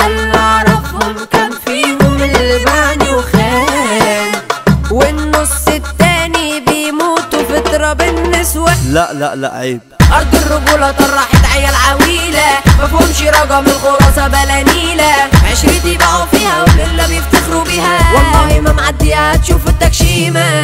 اللي اعرفهم كان فيهم اللي وخان والنص التاني بيموتوا في لا لا لا عيب. أرض الرجولة طرحت عيال عويلة. مفهومش رقم الخلاصة بلا نيلة. عشرتي بقوا فيها واللي بيفتخروا بيها. والله ما معديها تشوفوا التكشيمة.